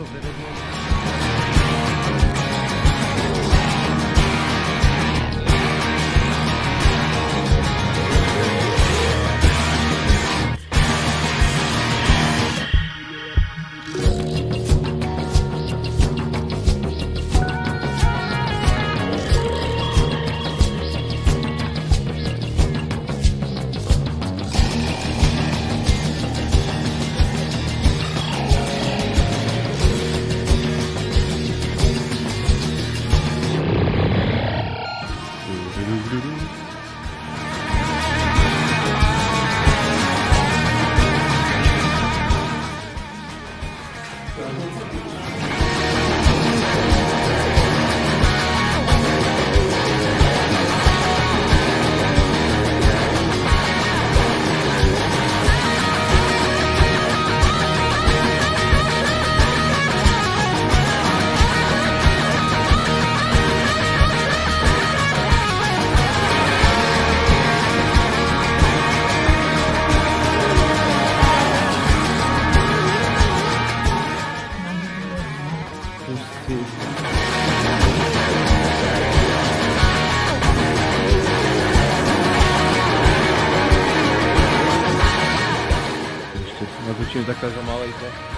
of the revolution. Da casa mal aí, tá?